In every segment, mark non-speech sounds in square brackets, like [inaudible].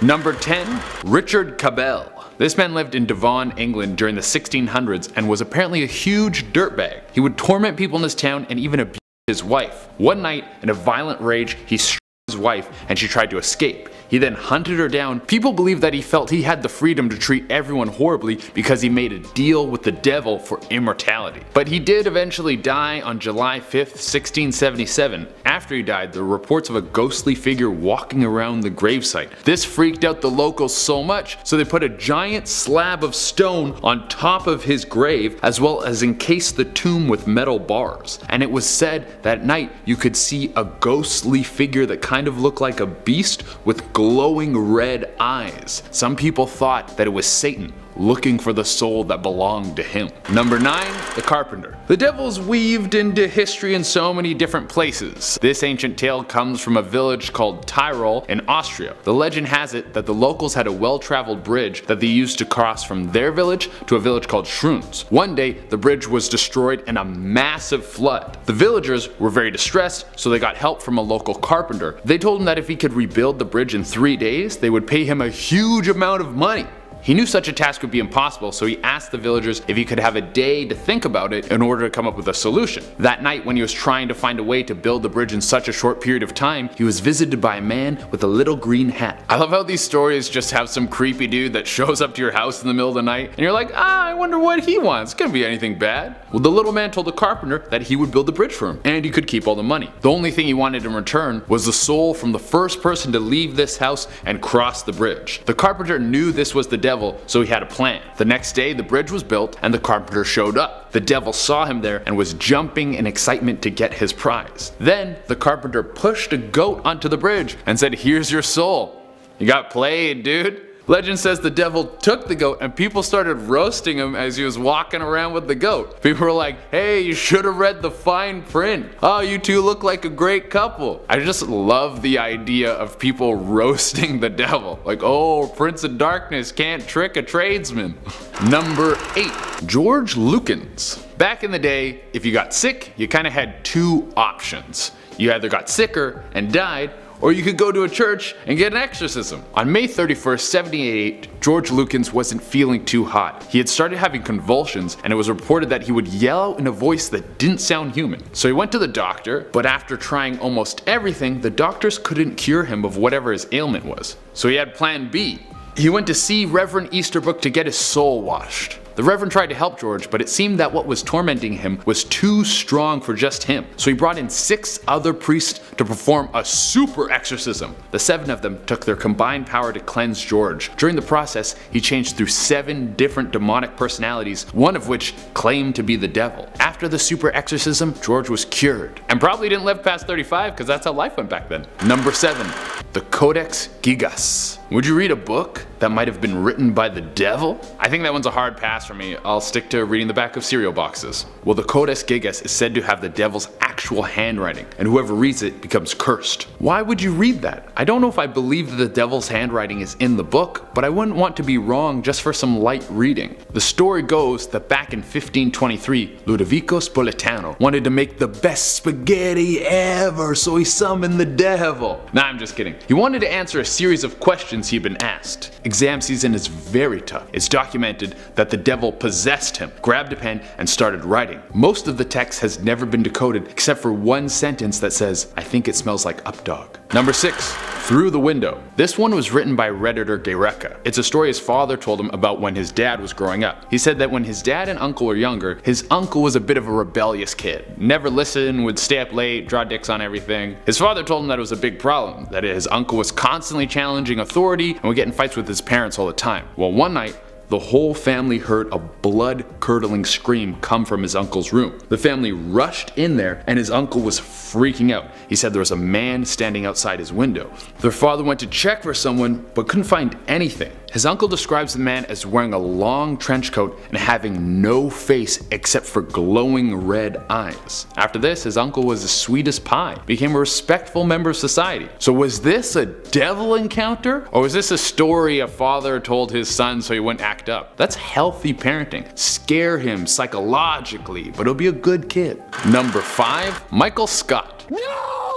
Number 10. Richard Cabell. This man lived in Devon, England during the 1600s and was apparently a huge dirtbag. He would torment people in his town and even abuse his wife. One night, in a violent rage, he struck his wife and she tried to escape. He then hunted her down. People believe that he felt he had the freedom to treat everyone horribly because he made a deal with the devil for immortality. But he did eventually die on July 5th, 1677. After he died, there were reports of a ghostly figure walking around the gravesite. This freaked out the locals so much, so they put a giant slab of stone on top of his grave as well as encased the tomb with metal bars. And it was said that at night you could see a ghostly figure that kind of looked like a beast with glowing red eyes. Some people thought that it was Satan looking for the soul that belonged to him. Number 9. The Carpenter. The devil's weaved into history in so many different places. This ancient tale comes from a village called Tyrol in Austria. The legend has it that the locals had a well-traveled bridge that they used to cross from their village to a village called Schruns. One day, the bridge was destroyed in a massive flood. The villagers were very distressed, so they got help from a local carpenter. They told him that if he could rebuild the bridge in three days, they would pay him a huge amount of money. He knew such a task would be impossible, so he asked the villagers if he could have a day to think about it in order to come up with a solution. That night, when he was trying to find a way to build the bridge in such a short period of time, he was visited by a man with a little green hat. I love how these stories just have some creepy dude that shows up to your house in the middle of the night, and you're like, ah, I wonder what he wants. Couldn't be anything bad. Well, the little man told the carpenter that he would build the bridge for him, and he could keep all the money. The only thing he wanted in return was the soul from the first person to leave this house and cross the bridge. The carpenter knew this was the devil, so he had a plan. The next day, the bridge was built and the carpenter showed up. The devil saw him there and was jumping in excitement to get his prize. Then, the carpenter pushed a goat onto the bridge and said, here's your soul. You got played, dude. Legend says the devil took the goat and people started roasting him as he was walking around with the goat. People were like, hey, you should have read the fine print. Oh, you two look like a great couple. I just love the idea of people [laughs] roasting the devil. Like, oh, Prince of Darkness can't trick a tradesman. [laughs] Number 8. George Lukins. Back in the day, if you got sick, you kind of had two options. You either got sicker and died, or you could go to a church and get an exorcism. On May 31st, 78, George Lukins wasn't feeling too hot. He had started having convulsions and it was reported that he would yell in a voice that didn't sound human. So he went to the doctor, but after trying almost everything, the doctors couldn't cure him of whatever his ailment was. So he had plan B. He went to see Reverend Easterbrook to get his soul washed. The Reverend tried to help George, but it seemed that what was tormenting him was too strong for just him. So he brought in six other priests to perform a super exorcism. The seven of them took their combined power to cleanse George. During the process, he changed through seven different demonic personalities, one of which claimed to be the devil. After the super exorcism, George was cured. And probably didn't live past 35 because that's how life went back then. Number 7. The Codex Gigas. Would you read a book that might have been written by the devil? I think that one's a hard pass for me. I'll stick to reading the back of cereal boxes. Well, the Codex Gigas is said to have the devil's actual handwriting, and whoever reads it becomes cursed. Why would you read that? I don't know if I believe that the devil's handwriting is in the book, but I wouldn't want to be wrong just for some light reading. The story goes that back in 1523, Ludovico Spoletano wanted to make the best spaghetti ever, so he summoned the devil. Nah, I'm just kidding. He wanted to answer a series of questions he'd been asked. Exam season is very tough. It's documented that the devil possessed him, grabbed a pen, and started writing. Most of the text has never been decoded except for one sentence that says, I think it smells like updog. Number 6. Through the Window. This one was written by redditor Gayreka. It's a story his father told him about when his dad was growing up. He said that when his dad and uncle were younger, his uncle was a bit of a rebellious kid. Never listened, would stay up late, draw dicks on everything. His father told him that it was a big problem, that his uncle was constantly challenging authority and would get in fights with his parents all the time. Well one night, the whole family heard a blood-curdling scream come from his uncle's room. The family rushed in there and his uncle was freaking out. He said there was a man standing outside his window. Their father went to check for someone but couldn't find anything. His uncle describes the man as wearing a long trench coat and having no face except for glowing red eyes. After this, his uncle was as sweet as pie, became a respectful member of society. So was this a devil encounter? Or was this a story a father told his son so he wouldn't act up? That's healthy parenting. Scare him psychologically, but he'll be a good kid. Number 5. Michael Scott. No!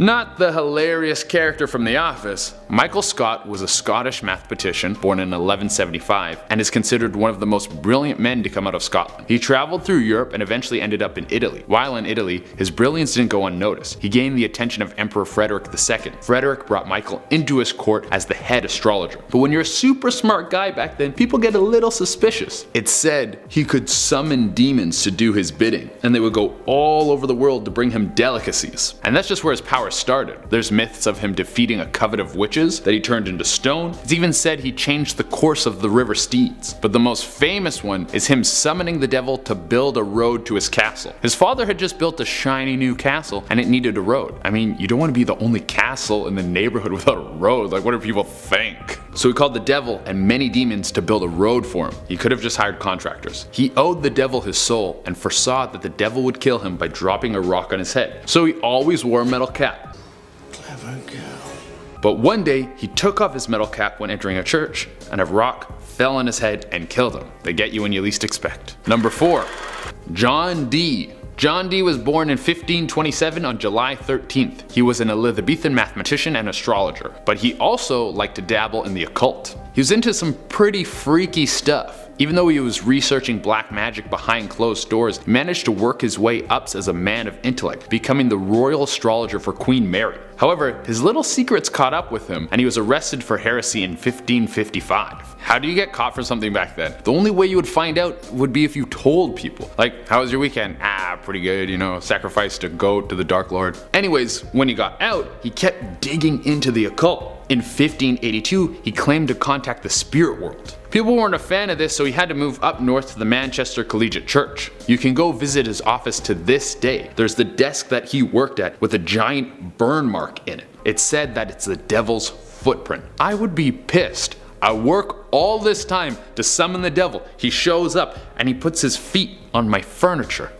Not the hilarious character from The Office, Michael Scott was a Scottish mathematician born in 1175 and is considered one of the most brilliant men to come out of Scotland. He traveled through Europe and eventually ended up in Italy. While in Italy, his brilliance didn't go unnoticed. He gained the attention of Emperor Frederick II. Frederick brought Michael into his court as the head astrologer. But when you're a super smart guy back then, people get a little suspicious. It's said he could summon demons to do his bidding, and they would go all over the world to bring him delicacies. And that's just where his power started. There's myths of him defeating a covet of witches that he turned into stone. It's even said he changed the course of the river Steeds. But the most famous one is him summoning the devil to build a road to his castle. His father had just built a shiny new castle and it needed a road. I mean, you don't want to be the only castle in the neighborhood without a road. Like, what do people think? So he called the devil and many demons to build a road for him. He could have just hired contractors. He owed the devil his soul and foresaw that the devil would kill him by dropping a rock on his head. So he always wore a metal cap. But one day, he took off his metal cap when entering a church, and a rock fell on his head and killed him. They get you when you least expect. Number 4. John Dee John Dee was born in 1527 on July 13th. He was an Elizabethan mathematician and astrologer, but he also liked to dabble in the occult. He was into some pretty freaky stuff. Even though he was researching black magic behind closed doors, managed to work his way up as a man of intellect, becoming the royal astrologer for Queen Mary. However, his little secrets caught up with him and he was arrested for heresy in 1555. How do you get caught for something back then? The only way you would find out would be if you told people. Like, how was your weekend? Ah, pretty good, you know, sacrificed a goat to the Dark Lord. Anyways, when he got out, he kept digging into the occult. In 1582, he claimed to contact the spirit world. People weren't a fan of this so he had to move up north to the Manchester Collegiate Church. You can go visit his office to this day. There's the desk that he worked at with a giant burn mark in it. It's said that it's the devil's footprint. I would be pissed. I work all this time to summon the devil. He shows up and he puts his feet on my furniture.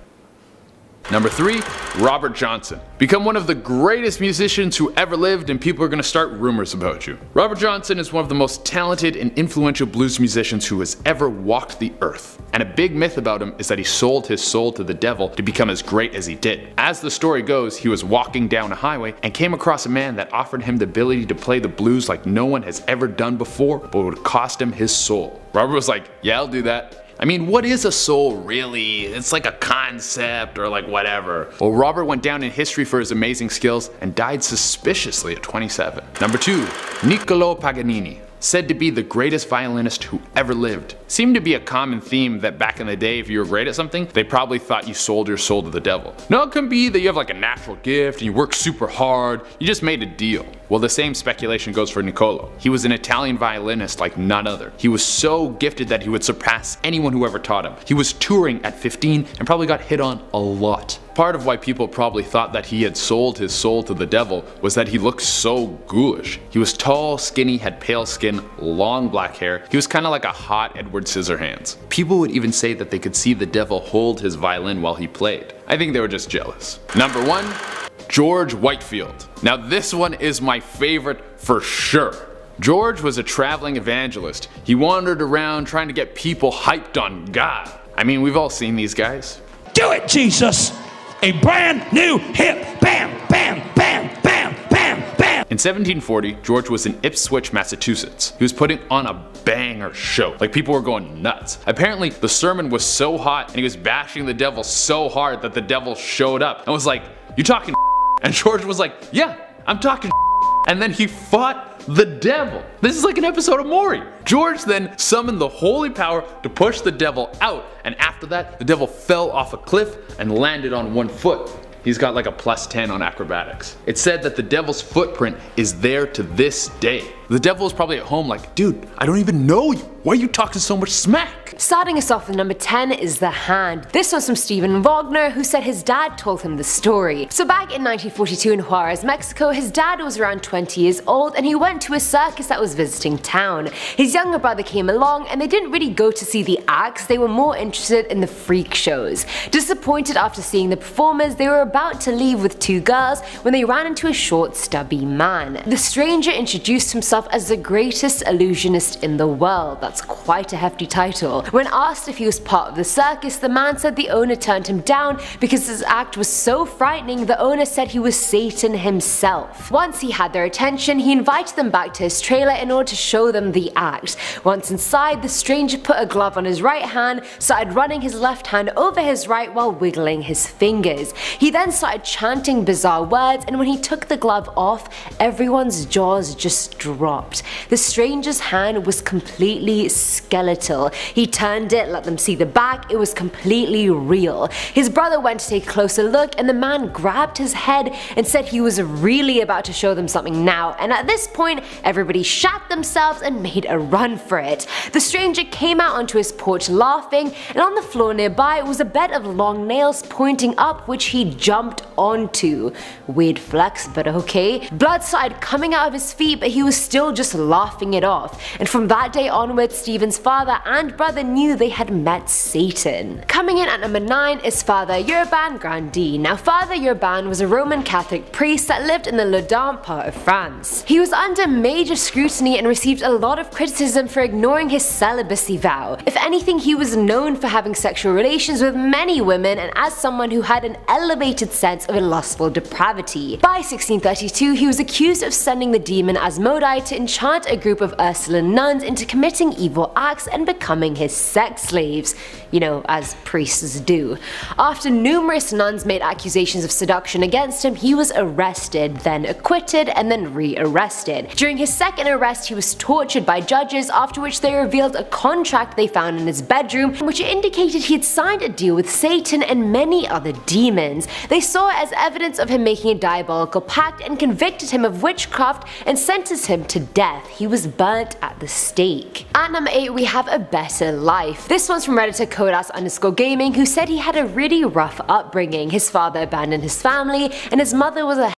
Number 3. Robert Johnson. Become one of the greatest musicians who ever lived and people are going to start rumors about you. Robert Johnson is one of the most talented and influential blues musicians who has ever walked the earth. And a big myth about him is that he sold his soul to the devil to become as great as he did. As the story goes, he was walking down a highway and came across a man that offered him the ability to play the blues like no one has ever done before but would cost him his soul. Robert was like, yeah I'll do that. I mean, what is a soul really? It's like a concept or like whatever. Well, Robert went down in history for his amazing skills and died suspiciously at 27. Number 2. Niccolo Paganini said to be the greatest violinist who ever lived. Seemed to be a common theme that back in the day if you were great at something, they probably thought you sold your soul to the devil. No, it can be that you have like a natural gift and you work super hard, you just made a deal. Well the same speculation goes for Niccolo. He was an Italian violinist like none other. He was so gifted that he would surpass anyone who ever taught him. He was touring at 15 and probably got hit on a lot. Part of why people probably thought that he had sold his soul to the devil was that he looked so ghoulish. He was tall, skinny, had pale skin, long black hair. He was kinda like a hot Edward Scissorhands. People would even say that they could see the devil hold his violin while he played. I think they were just jealous. Number 1. George Whitefield. Now this one is my favorite for sure. George was a traveling evangelist. He wandered around trying to get people hyped on God. I mean, we've all seen these guys. Do it, Jesus! a brand new hip. Bam, bam, bam, bam, bam, bam. In 1740, George was in Ipswich, Massachusetts. He was putting on a banger show. Like people were going nuts. Apparently, the sermon was so hot and he was bashing the devil so hard that the devil showed up and was like, You talking? And George was like, Yeah, I'm talking. [laughs] And then he fought the devil. This is like an episode of Maury. George then summoned the holy power to push the devil out, and after that, the devil fell off a cliff and landed on one foot. He's got like a plus 10 on acrobatics. It's said that the devil's footprint is there to this day. The devil is probably at home like, dude, I don't even know you. Why are you talking so much smack? Starting us off with number 10 is The Hand. This was from Stephen Wagner, who said his dad told him the story. So back in 1942 in Juarez, Mexico, his dad was around 20 years old and he went to a circus that was visiting town. His younger brother came along and they didn't really go to see the acts, they were more interested in the freak shows. Disappointed after seeing the performers, they were about to leave with two girls when they ran into a short stubby man. The stranger introduced himself himself as the greatest illusionist in the world. That's quite a hefty title. When asked if he was part of the circus, the man said the owner turned him down because his act was so frightening the owner said he was Satan himself. Once he had their attention, he invited them back to his trailer in order to show them the act. Once inside, the stranger put a glove on his right hand, started running his left hand over his right while wiggling his fingers. He then started chanting bizarre words and when he took the glove off, everyone's jaws just dropped. The stranger's hand was completely skeletal. He turned it, let them see the back, it was completely real. His brother went to take a closer look and the man grabbed his head and said he was really about to show them something now and at this point everybody shat themselves and made a run for it. The stranger came out onto his porch laughing and on the floor nearby was a bed of long nails pointing up which he jumped onto. Weird flex but okay. Blood started coming out of his feet but he was still just laughing it off and from that day onwards Stephen's father and brother knew they had met Satan. Coming in at number 9 is Father Urban Grandier. Now Father Urban was a Roman Catholic priest that lived in the Loudun part of France. He was under major scrutiny and received a lot of criticism for ignoring his celibacy vow. If anything he was known for having sexual relations with many women and as someone who had an elevated sense of lustful depravity. By 1632 he was accused of sending the demon Asmodai to enchant a group of Ursuline nuns into committing evil acts and becoming his sex slaves, you know, as priests do. After numerous nuns made accusations of seduction against him, he was arrested, then acquitted, and then re-arrested. During his second arrest, he was tortured by judges, after which they revealed a contract they found in his bedroom, which indicated he had signed a deal with Satan and many other demons. They saw it as evidence of him making a diabolical pact and convicted him of witchcraft and sentenced him to death. He was burnt at the stake. At number 8 we have A Better Life. This one's from redditor Kodas underscore gaming who said he had a really rough upbringing. His father abandoned his family and his mother was a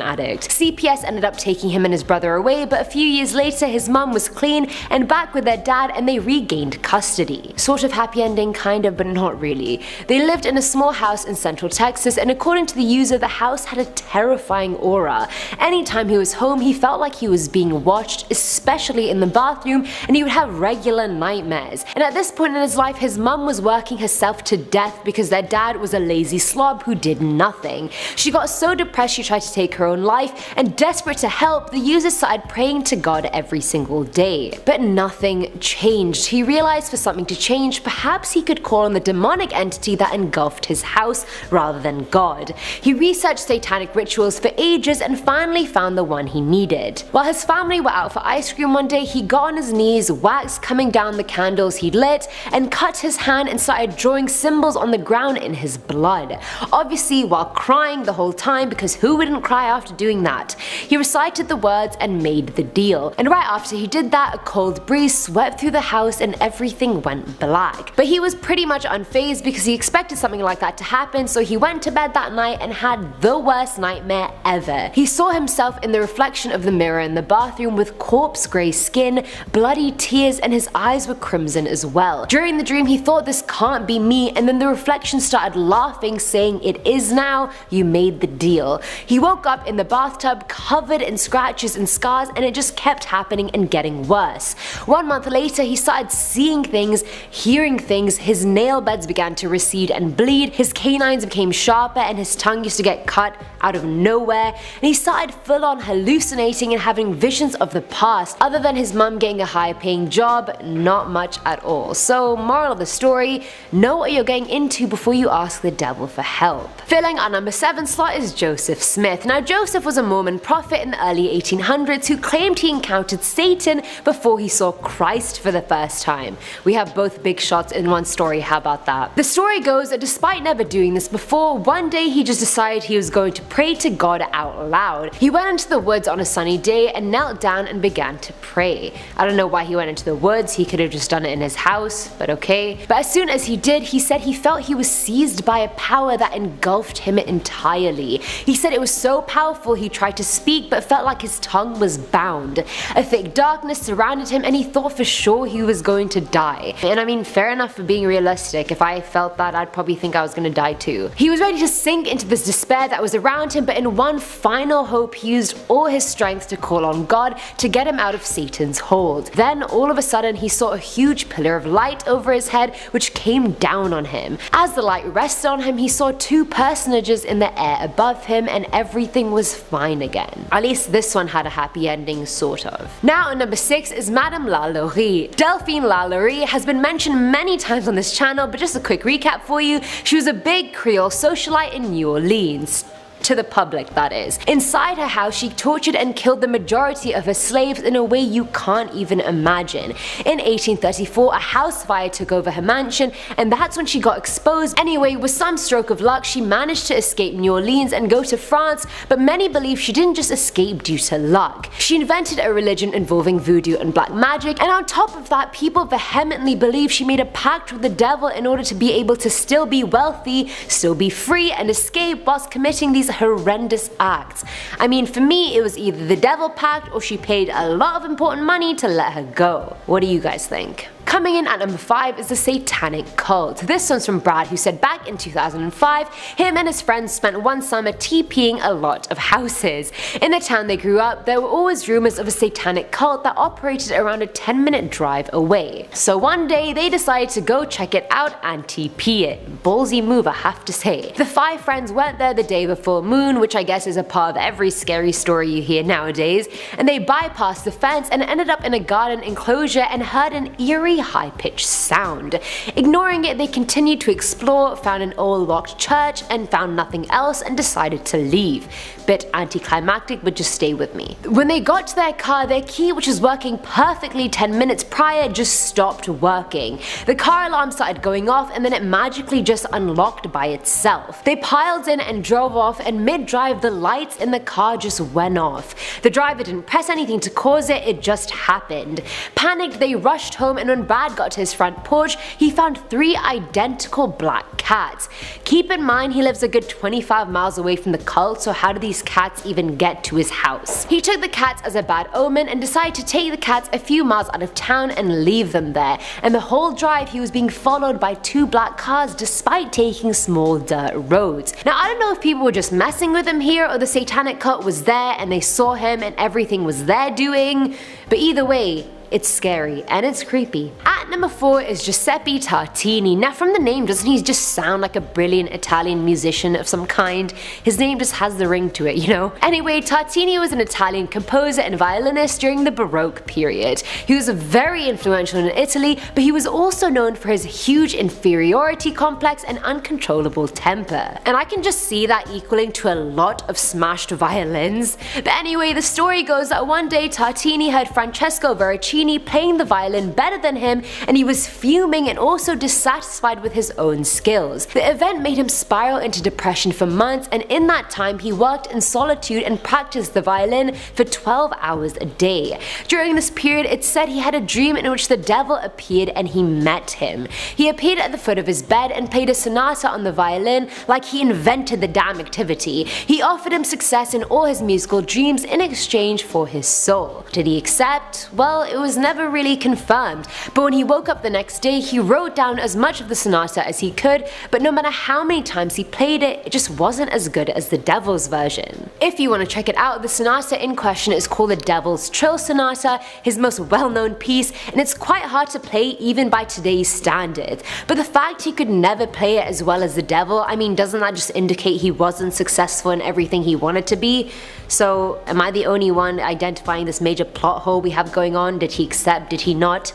addict. CPS ended up taking him and his brother away, but a few years later his mum was clean and back with their dad and they regained custody. Sort of happy ending, kind of, but not really. They lived in a small house in central Texas and according to the user, the house had a terrifying aura. Anytime he was home, he felt like he was being watched, especially in the bathroom, and he would have regular nightmares. And at this point in his life, his mum was working herself to death because their dad was a lazy slob who did nothing. She got so depressed she tried to take her own life, and desperate to help, the user started praying to God every single day. But nothing changed. He realized for something to change, perhaps he could call on the demonic entity that engulfed his house rather than God. He researched satanic rituals for ages and finally found the one he needed. While his family were out for ice cream one day, he got on his knees, wax coming down the candles he'd lit, and cut his hand and started drawing symbols on the ground in his blood. Obviously while crying the whole time because who wouldn't cry after doing that? He recited the words and made the deal. And right after he did that, a cold breeze swept through the house and everything went black. But he was pretty much unfazed because he expected something like that to happen, so he went to bed that night and had the worst nightmare ever. He saw himself in the reflection of the mirror in the bathroom with corpse grey skin, bloody tears, and his eyes were crimson as well. During the dream, he thought this can't be me, and then the reflection started laughing, saying, It is now, you made the deal. He woke up in the bathtub covered in scratches and scars, and it just kept happening and getting worse. One month later, he started seeing things, hearing things, his nail beds began to recede and bleed, his canines became sharper, and his tongue used to get cut out of nowhere, and he started full on hallucinating and having visions of the past. Other than his mum getting a high paying job, not much at all. So, moral of the story, know what you're getting into before you ask the devil for help. Filling our number 7 slot is Joseph Smith. Now, Joseph was a Mormon prophet in the early 1800s who claimed he encountered Satan before he saw Christ for the first time. We have both big shots in one story, how about that? The story goes that despite never doing this before, one day he just decided he was going to pray to God out loud. He went into the woods on a sunny day and knelt down and began to pray. I don't know why he went into the woods, he could have just done it in his house, but okay. But as soon as he did, he said he felt he was seized by a power that engulfed him entirely. He said it was so powerful powerful he tried to speak but felt like his tongue was bound. A thick darkness surrounded him and he thought for sure he was going to die. And I mean fair enough for being realistic, if I felt that I'd probably think I was gonna die too. He was ready to sink into this despair that was around him but in one final hope he used all his strength to call on God to get him out of Satan's hold. Then all of a sudden he saw a huge pillar of light over his head which came down on him. As the light rested on him he saw two personages in the air above him and everything was fine again. At least this one had a happy ending sort of. Now number 6 is Madame Lalaurie. Delphine Lalaurie has been mentioned many times on this channel but just a quick recap for you, she was a big Creole socialite in New Orleans to the public that is. Inside her house she tortured and killed the majority of her slaves in a way you can't even imagine. In 1834 a house fire took over her mansion and that's when she got exposed. Anyway with some stroke of luck she managed to escape New Orleans and go to France but many believe she didn't just escape due to luck. She invented a religion involving voodoo and black magic and on top of that people vehemently believe she made a pact with the devil in order to be able to still be wealthy, still be free and escape whilst committing these horrendous acts. I mean for me it was either the devil pact or she paid a lot of important money to let her go. What do you guys think? Coming in at number 5 is the Satanic Cult. This one's from Brad who said back in 2005, him and his friends spent one summer TPing a lot of houses. In the town they grew up, there were always rumors of a satanic cult that operated around a 10 minute drive away. So one day they decided to go check it out and TP it. Ballsy move I have to say. The five friends went there the day before moon, which I guess is a part of every scary story you hear nowadays, and they bypassed the fence and ended up in a garden enclosure and heard an eerie high-pitched sound. Ignoring it, they continued to explore, found an old locked church, and found nothing else and decided to leave. Bit anticlimactic, but just stay with me. When they got to their car, their key, which was working perfectly 10 minutes prior, just stopped working. The car alarm started going off and then it magically just unlocked by itself. They piled in and drove off and mid-drive the lights in the car just went off. The driver didn't press anything to cause it, it just happened. Panicked, they rushed home and when Brad got to his front porch, he found three identical black cats. Keep in mind he lives a good 25 miles away from the cult, so how do these cats even get to his house? He took the cats as a bad omen and decided to take the cats a few miles out of town and leave them there, and the whole drive he was being followed by two black cars despite taking small dirt roads. Now I don't know if people were just messing with him here or the satanic cult was there and they saw him and everything was their doing, but either way, it's scary and it's creepy. At number 4 is Giuseppe Tartini. Now from the name doesn't he just sound like a brilliant Italian musician of some kind? His name just has the ring to it, you know? Anyway, Tartini was an Italian composer and violinist during the Baroque period. He was very influential in Italy, but he was also known for his huge inferiority complex and uncontrollable temper. And I can just see that equaling to a lot of smashed violins. But anyway, the story goes that one day Tartini heard Francesco Veracini playing the violin better than him and he was fuming and also dissatisfied with his own skills. The event made him spiral into depression for months and in that time he worked in solitude and practiced the violin for 12 hours a day. During this period it's said he had a dream in which the devil appeared and he met him. He appeared at the foot of his bed and played a sonata on the violin like he invented the damn activity. He offered him success in all his musical dreams in exchange for his soul. Did he accept? Well, it was was never really confirmed, but when he woke up the next day he wrote down as much of the sonata as he could, but no matter how many times he played it, it just wasn't as good as the Devil's version. If you want to check it out, the sonata in question is called the Devil's Trill Sonata, his most well-known piece, and it's quite hard to play even by today's standards. But the fact he could never play it as well as the Devil, I mean doesn't that just indicate he wasn't successful in everything he wanted to be? So am I the only one identifying this major plot hole we have going on? Did he accept? Did he not?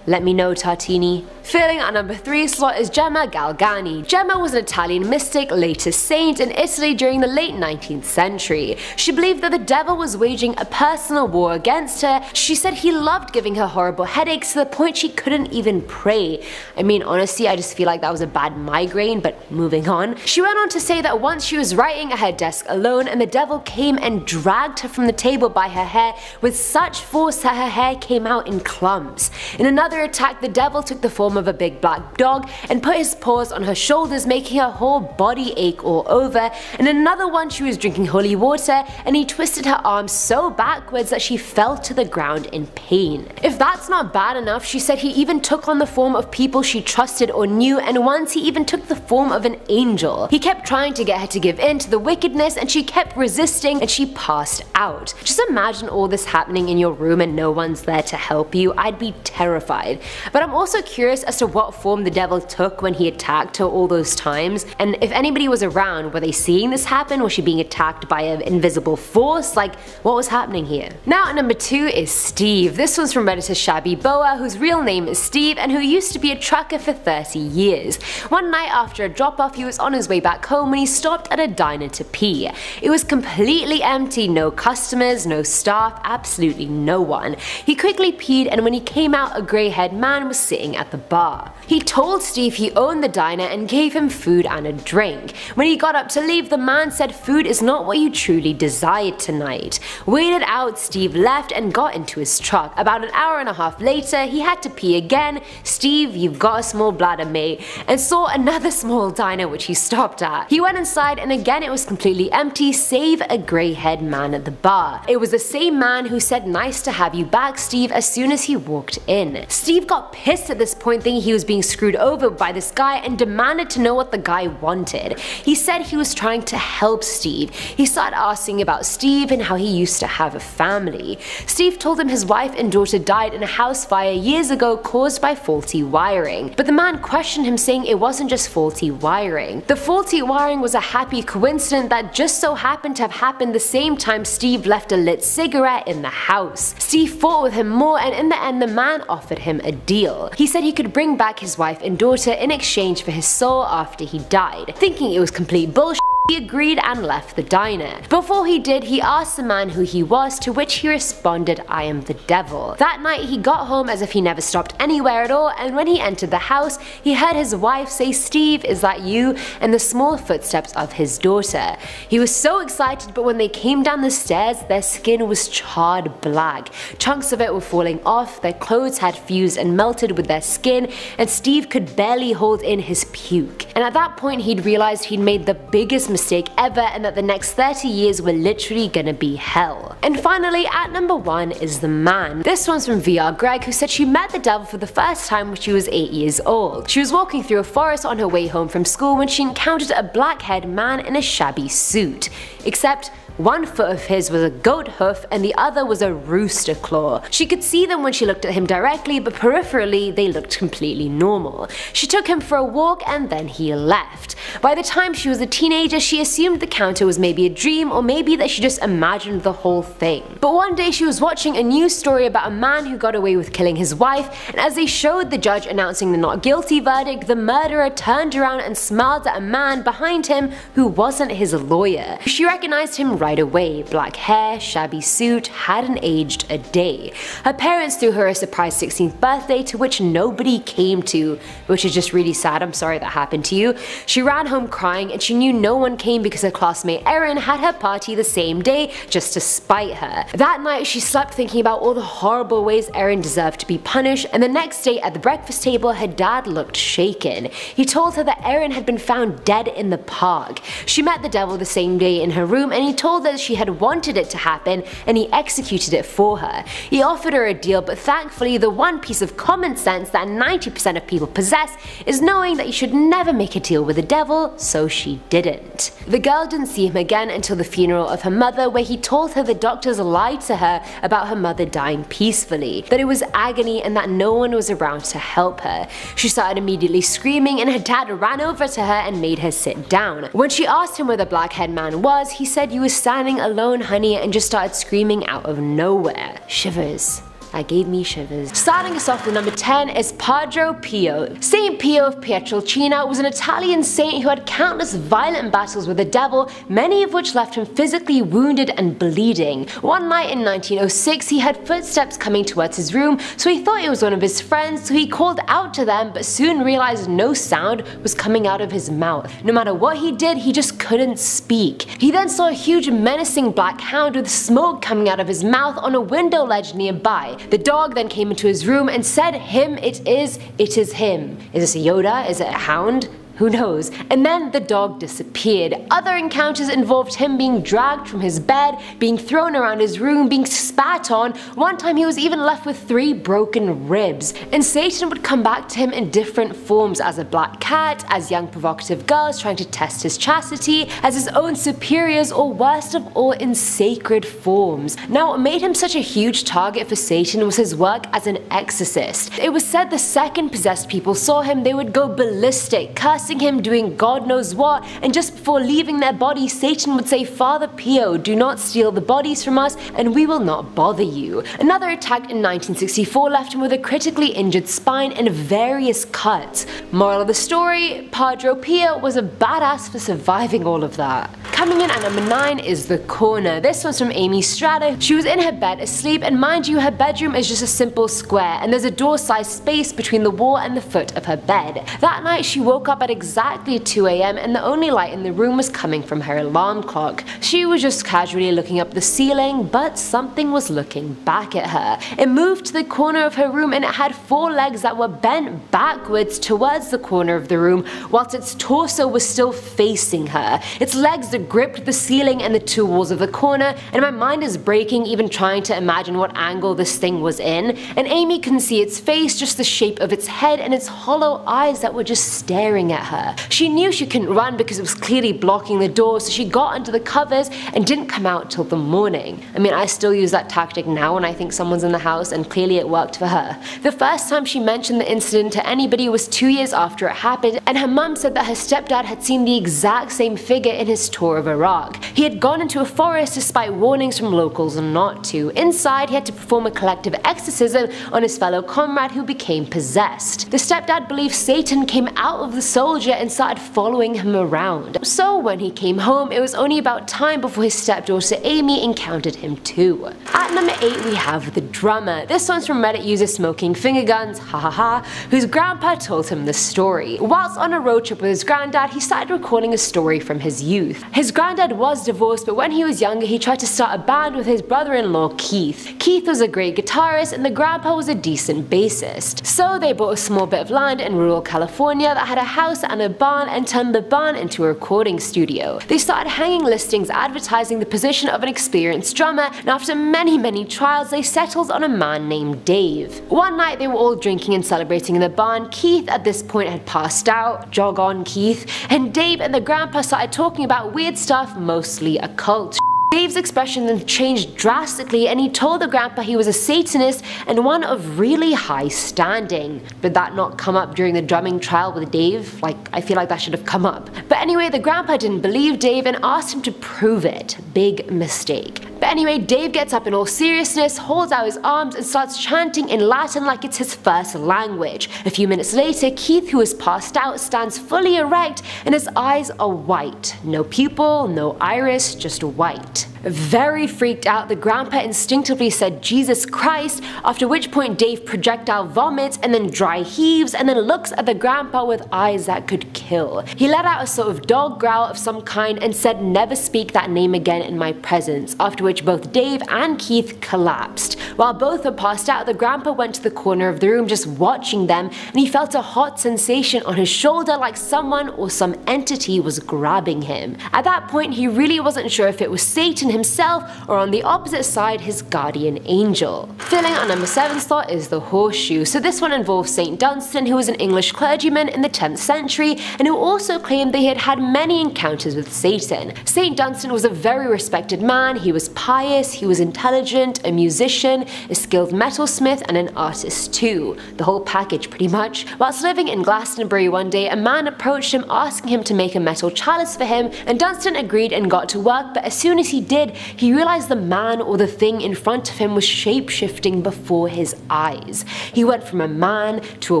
Let me know Tartini. Filling our number 3 slot is Gemma Galgani. Gemma was an Italian mystic, later saint in Italy during the late 19th century. She believed that the devil was waging a personal war against her. She said he loved giving her horrible headaches to the point she couldn't even pray. I mean honestly I just feel like that was a bad migraine but moving on. She went on to say that once she was writing at her desk alone and the devil came and dragged her from the table by her hair with such force that her hair came out in clumps. In another attack the devil took the form of a big black dog and put his paws on her shoulders making her whole body ache all over In another one she was drinking holy water and he twisted her arms so backwards that she fell to the ground in pain. If that's not bad enough, she said he even took on the form of people she trusted or knew and once he even took the form of an angel. He kept trying to get her to give in to the wickedness and she kept resisting and she passed out. Just imagine all this happening in your room and no one's there to help you, I'd be terrified. But I'm also curious as to what form the devil took when he attacked her all those times and if anybody was around, were they seeing this happen? Was she being attacked by an invisible force? Like what was happening here? Now number 2 is Steve. This one's from Redditor Shabby Boa whose real name is Steve and who used to be a trucker for 30 years. One night after a drop off he was on his way back home when he stopped at a diner to pee. It was completely empty, no customers, no staff, absolutely no one. He quickly peed and when he came out a grey haired man was sitting at the bar. He told Steve he owned the diner and gave him food and a drink. When he got up to leave the man said food is not what you truly desired tonight. Waited out, Steve left and got into his truck. About an hour and a half later he had to pee again. Steve you've got a small bladder mate and saw another [laughs] small diner which he stopped at. He went inside and again it was completely empty save a grey haired man at the bar. It was the same man who said nice to have you back Steve as soon as he walked in. Steve got pissed at this point thinking he was being screwed over by this guy and demanded to know what the guy wanted. He said he was trying to help Steve. He started asking about Steve and how he used to have a family. Steve told him his wife and daughter died in a house fire years ago caused by faulty wiring. But the man questioned him saying it wasn't just faulty wiring. The faulty wiring was a happy coincidence that just so happened to have happened the same time Steve left a lit cigarette in the house. Steve fought with him more and in the end the man offered him a deal. He said he could bring back his wife and daughter in exchange for his soul after he died. Thinking it was complete bullshit he agreed and left the diner. Before he did, he asked the man who he was, to which he responded, I am the devil. That night he got home as if he never stopped anywhere at all, and when he entered the house, he heard his wife say, Steve, is that you? and the small footsteps of his daughter. He was so excited, but when they came down the stairs, their skin was charred black. Chunks of it were falling off, their clothes had fused and melted with their skin, and Steve could barely hold in his puke. And at that point, he'd realized he'd made the biggest mistake ever and that the next 30 years were literally gonna be hell. And finally, at number 1 is The Man. This one's from VR Greg who said she met the devil for the first time when she was 8 years old. She was walking through a forest on her way home from school when she encountered a black-haired man in a shabby suit. Except one foot of his was a goat hoof and the other was a rooster claw. She could see them when she looked at him directly, but peripherally they looked completely normal. She took him for a walk and then he left. By the time she was a teenager, she assumed the counter was maybe a dream or maybe that she just imagined the whole thing. But one day she was watching a news story about a man who got away with killing his wife, and as they showed the judge announcing the not guilty verdict, the murderer turned around and smiled at a man behind him who wasn't his lawyer. She recognized him right away, black hair, shabby suit, hadn't aged a day. Her parents threw her a surprise 16th birthday to which nobody came to, which is just really sad, I'm sorry that happened to you. She ran home crying and she knew no one came because her classmate Erin had her party the same day just to spite her. That night she slept thinking about all the horrible ways Erin deserved to be punished and the next day at the breakfast table her dad looked shaken. He told her that Erin had been found dead in the park. She met the devil the same day in her room and he told her she had wanted it to happen and he executed it for her. He offered her a deal but thankfully the one piece of common sense that 90% of people possess is knowing that you should never make a deal with the devil, so she didn't. The girl didn't see him again until the funeral of her mother where he told her the doctors lied to her about her mother dying peacefully, that it was agony and that no one was around to help her. She started immediately screaming and her dad ran over to her and made her sit down. When she asked him where the black-haired man was, he said you were standing alone honey and just started screaming out of nowhere. Shivers. That gave me shivers. Starting us off with number 10 is Padre Pio. Saint Pio of Pietrelcina was an Italian saint who had countless violent battles with the devil, many of which left him physically wounded and bleeding. One night in 1906 he heard footsteps coming towards his room, so he thought it was one of his friends, so he called out to them but soon realized no sound was coming out of his mouth. No matter what he did, he just couldn't speak. He then saw a huge menacing black hound with smoke coming out of his mouth on a window ledge nearby. The dog then came into his room and said, Him it is, it is him. Is this a Yoda? Is it a hound? Who knows? And then the dog disappeared. Other encounters involved him being dragged from his bed, being thrown around his room, being spat on. One time he was even left with three broken ribs. And Satan would come back to him in different forms as a black cat, as young provocative girls trying to test his chastity, as his own superiors, or worst of all, in sacred forms. Now, what made him such a huge target for Satan was his work as an exorcist. It was said the second possessed people saw him, they would go ballistic, cursing him doing God knows what, and just before leaving their body, Satan would say, Father Pio, do not steal the bodies from us, and we will not bother you. Another attack in 1964 left him with a critically injured spine and various cuts. Moral of the story, Padre Pio was a badass for surviving all of that. Coming in at number 9 is The Corner. This one's from Amy Strader. She was in her bed asleep, and mind you, her bedroom is just a simple square, and there's a door-sized space between the wall and the foot of her bed. That night, she woke up at exactly 2am and the only light in the room was coming from her alarm clock. She was just casually looking up the ceiling, but something was looking back at her. It moved to the corner of her room and it had four legs that were bent backwards towards the corner of the room, whilst its torso was still facing her. Its legs that gripped the ceiling and the two walls of the corner, and my mind is breaking even trying to imagine what angle this thing was in. And Amy couldn't see its face, just the shape of its head and its hollow eyes that were just staring at her. She knew she couldn't run because it was clearly blocking the door, so she got under the covers and didn't come out till the morning. I mean, I still use that tactic now when I think someone's in the house, and clearly it worked for her. The first time she mentioned the incident to anybody was two years after it happened, and her mum said that her stepdad had seen the exact same figure in his tour of Iraq. He had gone into a forest despite warnings from locals not to. Inside, he had to perform a collective exorcism on his fellow comrade who became possessed. The stepdad believed Satan came out of the soldier and started following him around. So when he came home, it was only about time before his stepdaughter Amy encountered him too. At number 8 we have the drummer. This one's from Reddit user Smoking Finger Guns, hahaha, whose grandpa told him the story. Whilst on a road trip with his granddad, he started recording a story from his youth. His granddad was divorced, but when he was younger, he tried to start a band with his brother-in-law Keith. Keith was a great guitarist and the grandpa was a decent bassist. So they bought a small bit of land in rural California that had a house and a barn and turned the barn into a recording studio. They started hanging listings advertising the position of an experienced drummer, and after many many trials they settled on a man named Dave. One night they were all drinking and celebrating in the barn, Keith at this point had passed out, jog on Keith, and Dave and the grandpa started talking about weird stuff, mostly occult Dave's expression then changed drastically and he told the grandpa he was a Satanist and one of really high standing. Did that not come up during the drumming trial with Dave? Like, I feel like that should have come up. But anyway, the grandpa didn't believe Dave and asked him to prove it. Big mistake. But anyway, Dave gets up in all seriousness, holds out his arms and starts chanting in Latin like it's his first language. A few minutes later, Keith, who is passed out, stands fully erect and his eyes are white. No pupil, no iris, just white. Very freaked out, the grandpa instinctively said Jesus Christ, after which point Dave projectile vomits and then dry heaves and then looks at the grandpa with eyes that could kill. He let out a sort of dog growl of some kind and said never speak that name again in my presence, after which both Dave and Keith collapsed. While both were passed out, the grandpa went to the corner of the room just watching them and he felt a hot sensation on his shoulder like someone or some entity was grabbing him. At that point he really wasn't sure if it was Satan himself or on the opposite side his guardian angel. Filling our number 7 slot is the horseshoe. So this one involves St. Dunstan who was an English clergyman in the 10th century and who also claimed that he had had many encounters with Satan. St. Dunstan was a very respected man, he was pious, he was intelligent, a musician, a skilled metalsmith and an artist too. The whole package pretty much. Whilst living in Glastonbury one day, a man approached him asking him to make a metal chalice for him and Dunstan agreed and got to work but as soon as he did he realized the man or the thing in front of him was shape-shifting before his eyes. He went from a man to a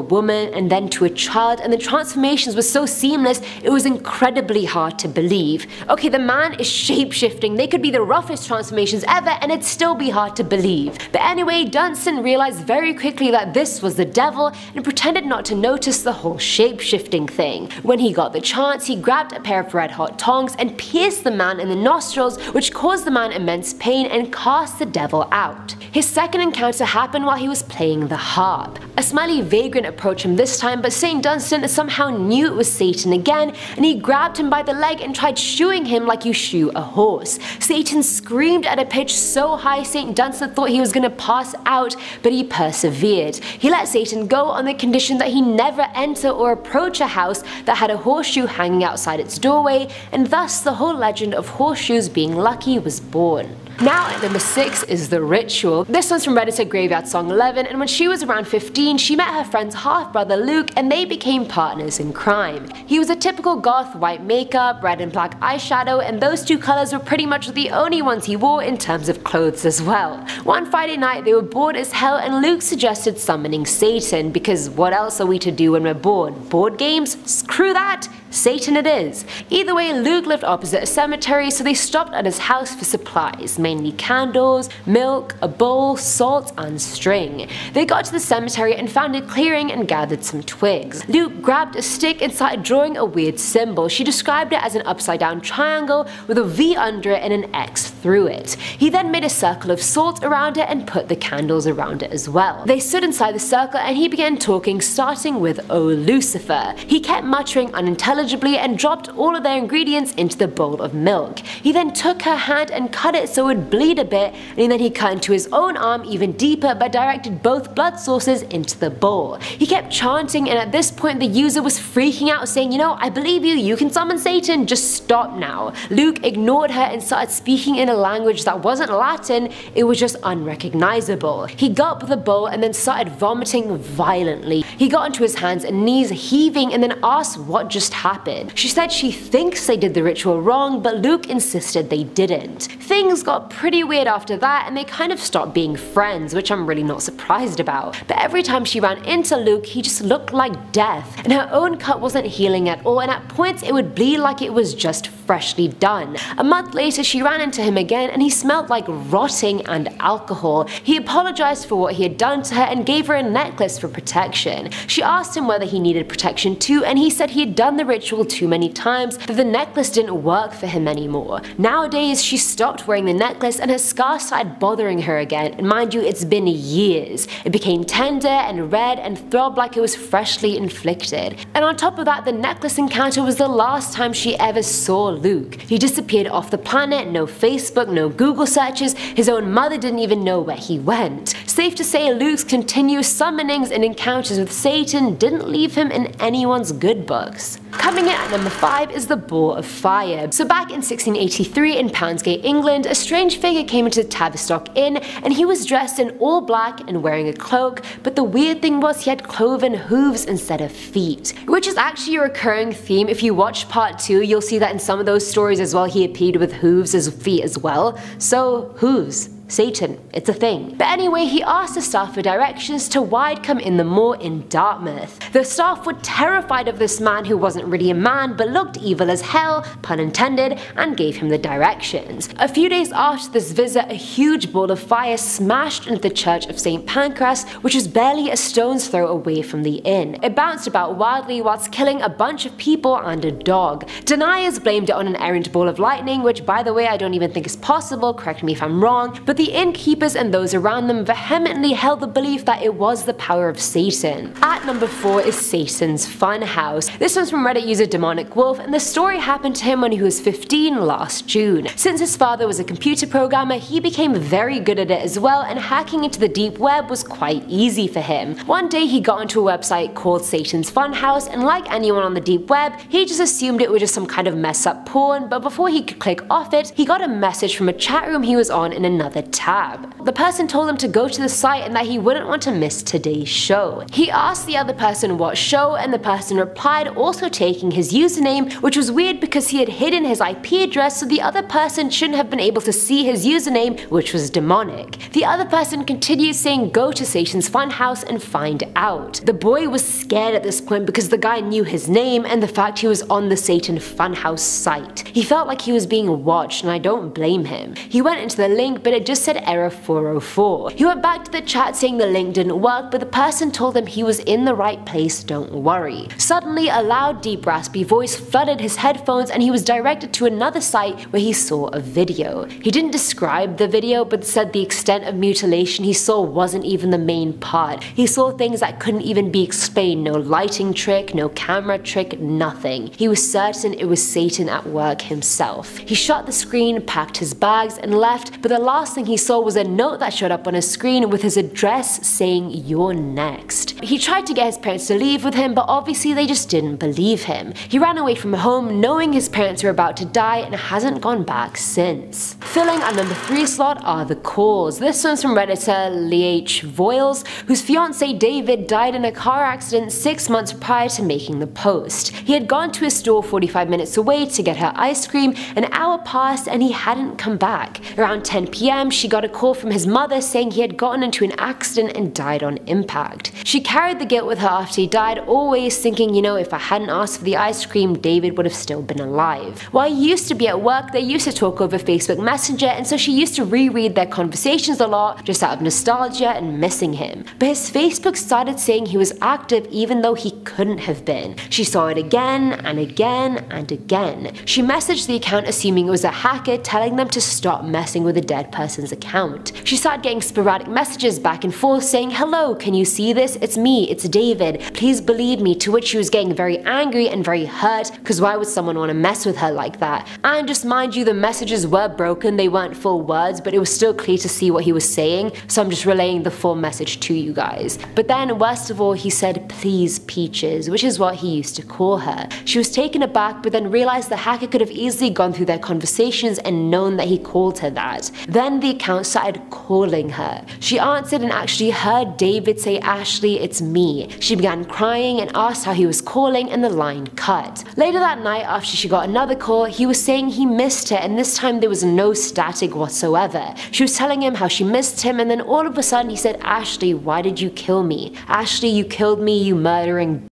woman and then to a child and the transformations were so seamless, it was incredibly hard to believe. Okay, the man is shape-shifting, they could be the roughest transformations ever and it'd still be hard to believe. But anyway, Dunstan realized very quickly that this was the devil and pretended not to notice the whole shape-shifting thing. When he got the chance, he grabbed a pair of red hot tongs and pierced the man in the nostrils, which caused the man immense pain and cast the devil out. His second encounter happened while he was playing the harp. A smiley vagrant approached him this time, but St. Dunstan somehow knew it was Satan again, and he grabbed him by the leg and tried shooing him like you shoe a horse. Satan screamed at a pitch so high St. Dunstan thought he was gonna pass out, but he persevered. He let Satan go on the condition that he never enter or approach a house that had a horseshoe hanging outside its doorway, and thus the whole legend of horseshoes being lucky was born. Now at number 6 is The Ritual. This one's from Redditor Graveyard Song 11 and when she was around 15 she met her friend's half brother Luke and they became partners in crime. He was a typical goth white makeup, red and black eyeshadow and those two colours were pretty much the only ones he wore in terms of clothes as well. One Friday night they were bored as hell and Luke suggested summoning Satan because what else are we to do when we're bored? Board games? Screw that! Satan it is. Either way, Luke lived opposite a cemetery, so they stopped at his house for supplies, mainly candles, milk, a bowl, salt, and string. They got to the cemetery and found a clearing and gathered some twigs. Luke grabbed a stick and started drawing a weird symbol. She described it as an upside down triangle with a V under it and an X through it. He then made a circle of salt around it and put the candles around it as well. They stood inside the circle and he began talking starting with O Lucifer. He kept muttering unintelligible and dropped all of their ingredients into the bowl of milk. He then took her hand and cut it so it would bleed a bit and then he cut into his own arm even deeper but directed both blood sources into the bowl. He kept chanting and at this point the user was freaking out saying you know I believe you, you can summon Satan, just stop now. Luke ignored her and started speaking in a language that wasn't Latin, it was just unrecognizable. He gulped the bowl and then started vomiting violently. He got onto his hands and knees heaving and then asked what just happened happened. She said she thinks they did the ritual wrong, but Luke insisted they didn't. Things got pretty weird after that and they kind of stopped being friends, which I'm really not surprised about. But every time she ran into Luke, he just looked like death, and her own cut wasn't healing at all, and at points it would bleed like it was just freshly done. A month later, she ran into him again and he smelled like rotting and alcohol. He apologized for what he had done to her and gave her a necklace for protection. She asked him whether he needed protection too, and he said he had done the ritual too many times that the necklace didn't work for him anymore. Nowadays, she stopped wearing the necklace and her scar started bothering her again, and mind you, it's been years. It became tender and red and throbbed like it was freshly inflicted. And on top of that, the necklace encounter was the last time she ever saw Luke. He disappeared off the planet, no Facebook, no Google searches, his own mother didn't even know where he went. Safe to say Luke's continuous summonings and encounters with Satan didn't leave him in anyone's good books. Coming in at number 5 is the Boar of Fire. So back in 1683 in Poundsgate, England, a strange figure came into the Tavistock Inn and he was dressed in all black and wearing a cloak, but the weird thing was he had cloven hooves instead of feet. Which is actually a recurring theme. If you watch part 2, you'll see that in some of those stories as well he appeared with hooves as feet as well. So, hooves. Satan, it's a thing. But anyway, he asked the staff for directions to Widecombe in the Moor in Dartmoor. The staff were terrified of this man who wasn't really a man but looked evil as hell, pun intended, and gave him the directions. A few days after this visit, a huge ball of fire smashed into the church of St. Pancras, which was barely a stone's throw away from the inn. It bounced about wildly whilst killing a bunch of people and a dog. Deniers blamed it on an errant ball of lightning, which by the way I don't even think is possible, correct me if I'm wrong, but but the innkeepers and those around them vehemently held the belief that it was the power of Satan. At number 4 is Satan's Funhouse. This one's from Reddit user Demonic Wolf and the story happened to him when he was 15 last June. Since his father was a computer programmer, he became very good at it as well and hacking into the deep web was quite easy for him. One day he got onto a website called Satan's Funhouse and like anyone on the deep web, he just assumed it was just some kind of mess up porn, but before he could click off it, he got a message from a chat room he was on in another tab. The person told him to go to the site and that he wouldn't want to miss today's show. He asked the other person what show and the person replied also taking his username, which was weird because he had hidden his IP address so the other person shouldn't have been able to see his username, which was demonic. The other person continued saying go to Satan's funhouse and find out. The boy was scared at this point because the guy knew his name and the fact he was on the Satan funhouse site. He felt like he was being watched and I don't blame him. He went into the link but it just said error 404. He went back to the chat saying the link didn't work but the person told him he was in the right place don't worry. Suddenly a loud deep raspy voice flooded his headphones and he was directed to another site where he saw a video. He didn't describe the video but said the extent of mutilation he saw wasn't even the main part. He saw things that couldn't even be explained, no lighting trick, no camera trick, nothing. He was certain it was Satan at work himself. He shut the screen, packed his bags and left, but the last thing he saw was a note that showed up on his screen with his address saying you're next. He tried to get his parents to leave with him but obviously they just didn't believe him. He ran away from home knowing his parents were about to die and hasn't gone back since. Filling our number 3 slot are the calls. This one's from redditor Leach Voiles, whose fiance David died in a car accident 6 months prior to making the post. He had gone to a store 45 minutes away to get her ice cream, an hour passed and he hadn't come back. Around 10 pm she got a call from his mother saying he had gotten into an accident and died on impact. She carried the guilt with her after he died, always thinking you know if I hadn't asked for the ice cream David would have still been alive. While he used to be at work they used to talk over Facebook Messenger and so she used to reread their conversations a lot just out of nostalgia and missing him. But his Facebook started saying he was active even though he couldn't have been. She saw it again and again and again. She messaged the account assuming it was a hacker telling them to stop messing with a dead person's account. She started getting sporadic messages back and forth saying, hello, can you see this? It's me, it's David. Please believe me, to which she was getting very angry and very hurt because why would someone want to mess with her like that? And just mind you, the messages were broken, they weren't full words, but it was still clear to see what he was saying, so I'm just relaying the full message to you guys. But then, worst of all, he said, please Peaches, which is what he used to call her. She was taken aback, but then realized the hacker could have easily gone through their conversations and known that he called her that. Then the account started calling her. She answered and actually heard David say, Ashley, it's me. She began crying and asked how he was calling, and the line cut. Later that night, after she got another call, he was saying he missed her, and this time there was no static whatsoever. She was telling him how she missed him, and then all of a sudden he said, Ashley, why did you kill me? Ashley, you killed me, you murdering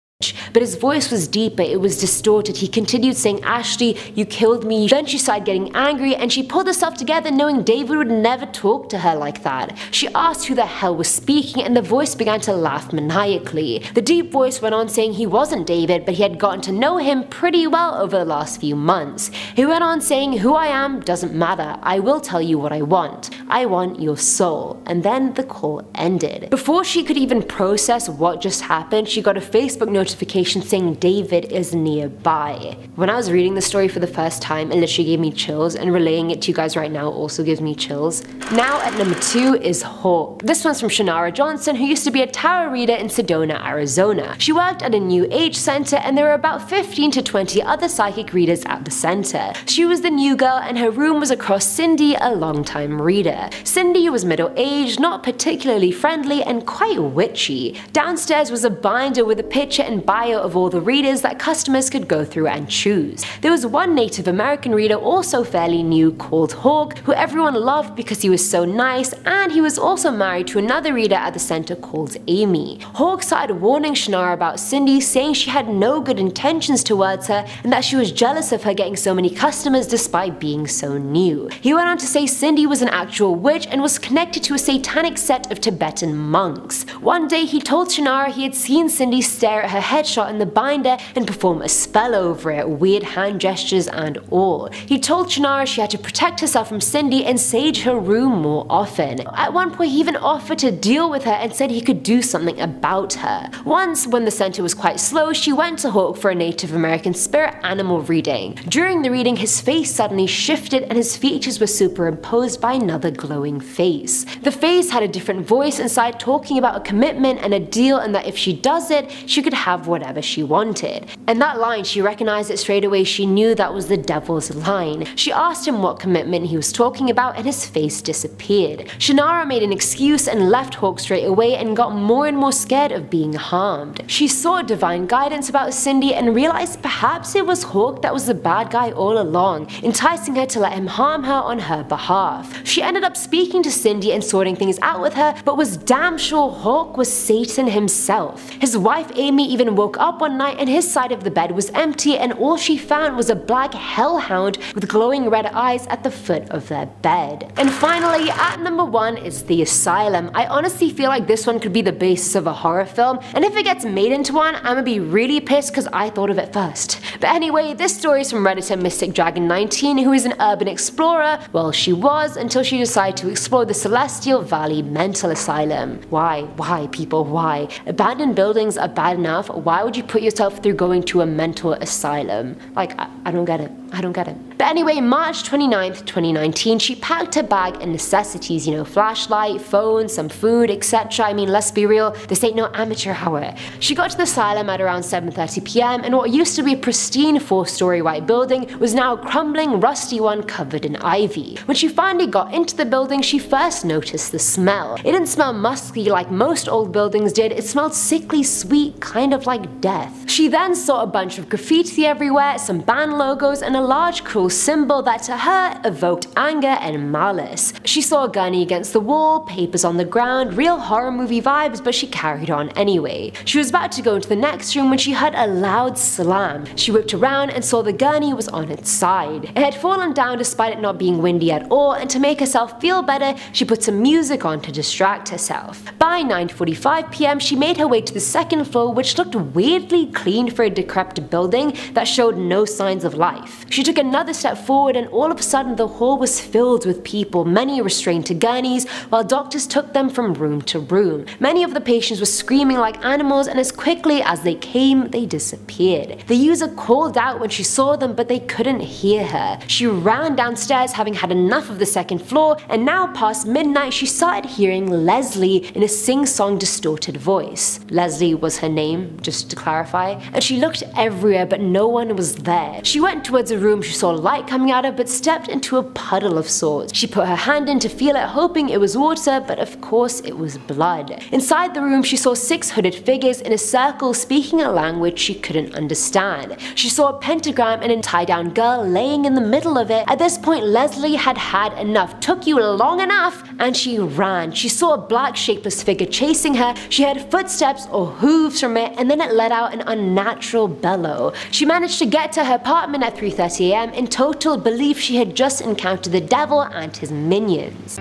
but his voice was deeper, it was distorted. He continued saying, Ashley, you killed me. Then she started getting angry and she pulled herself together knowing David would never talk to her like that. She asked who the hell was speaking and the voice began to laugh maniacally. The deep voice went on saying he wasn't David, but he had gotten to know him pretty well over the last few months. He went on saying, who I am doesn't matter, I will tell you what I want. I want your soul. And then the call ended. Before she could even process what just happened, she got a Facebook notification notification saying David is nearby. When I was reading the story for the first time, it literally gave me chills, and relaying it to you guys right now also gives me chills. Now at number 2 is Hawk. This one's from Shannara Johnson, who used to be a tarot reader in Sedona, Arizona. She worked at a new age center, and there were about 15 to 20 other psychic readers at the center. She was the new girl, and her room was across Cindy, a longtime reader. Cindy was middle aged, not particularly friendly, and quite witchy. Downstairs was a binder with a picture and bio of all the readers that customers could go through and choose. There was one Native American reader also fairly new called Hawk, who everyone loved because he was so nice, and he was also married to another reader at the center called Amy. Hawk started warning Shannara about Cindy, saying she had no good intentions towards her and that she was jealous of her getting so many customers despite being so new. He went on to say Cindy was an actual witch and was connected to a satanic set of Tibetan monks. One day he told Shannara he had seen Cindy stare at her headshot in the binder and perform a spell over it, weird hand gestures and all. He told Shannara she had to protect herself from Cindy and sage her room more often. At one point he even offered to deal with her and said he could do something about her. Once, when the center was quite slow, she went to Hawk for a Native American spirit animal reading. During the reading, his face suddenly shifted and his features were superimposed by another glowing face. The face had a different voice inside talking about a commitment and a deal and that if she does it, she could have have whatever she wanted. And that line, she recognized it straight away, she knew that was the devil's line. She asked him what commitment he was talking about and his face disappeared. Shannara made an excuse and left Hawk straight away and got more and more scared of being harmed. She sought divine guidance about Cindy and realized perhaps it was Hawk that was the bad guy all along, enticing her to let him harm her on her behalf. She ended up speaking to Cindy and sorting things out with her, but was damn sure Hawk was Satan himself. His wife Amy even woke up one night and his side of the bed was empty and all she found was a black hellhound with glowing red eyes at the foot of their bed. And finally, at number one is The Asylum. I honestly feel like this one could be the basis of a horror film, and if it gets made into one, I'm gonna be really pissed because I thought of it first. But anyway, this story is from Redditor Mystic Dragon 19, who is an urban explorer. Well, she was until she decided to explore the Celestial Valley Mental Asylum. Why? Why, people? Why? Abandoned buildings are bad enough. Why would you put yourself through going to a mental asylum? Like, I, I don't get it. I don't get it. But anyway, March 29th, 2019, she packed her bag and necessities, you know, flashlight, phone, some food, etc. I mean, let's be real, this ain't no amateur hour. She got to the asylum at around 7.30pm and what used to be a pristine four-story white building was now a crumbling, rusty one covered in ivy. When she finally got into the building, she first noticed the smell. It didn't smell musky like most old buildings did, it smelled sickly sweet, kind of like death. She then saw a bunch of graffiti everywhere, some band logos, and a large cruel symbol that to her evoked anger and malice. She saw a gurney against the wall, papers on the ground, real horror movie vibes, but she carried on anyway. She was about to go into the next room when she heard a loud slam. She whipped around and saw the gurney was on its side. It had fallen down despite it not being windy at all, and to make herself feel better, she put some music on to distract herself. By 9.45pm, she made her way to the second floor, which looked weirdly clean for a decrepit building that showed no signs of life. She took another step forward and all of a sudden the hall was filled with people, many restrained to gurneys, while doctors took them from room to room. Many of the patients were screaming like animals and as quickly as they came, they disappeared. The user called out when she saw them but they couldn't hear her. She ran downstairs having had enough of the second floor and now past midnight she started hearing Leslie in a sing-song distorted voice. Leslie was her name, just to clarify, and she looked everywhere but no one was there. She went towards a room she saw light coming out of but stepped into a puddle of sorts. She put her hand in to feel it hoping it was water but of course it was blood. Inside the room she saw six hooded figures in a circle speaking a language she couldn't understand. She saw a pentagram and a tie down girl laying in the middle of it. At this point Leslie had had enough, took you long enough and she ran. She saw a black shapeless figure chasing her, she heard footsteps or hooves from it and then it let out an unnatural bellow. She managed to get to her apartment at 3.30am in total belief she had just encountered the devil and his minions.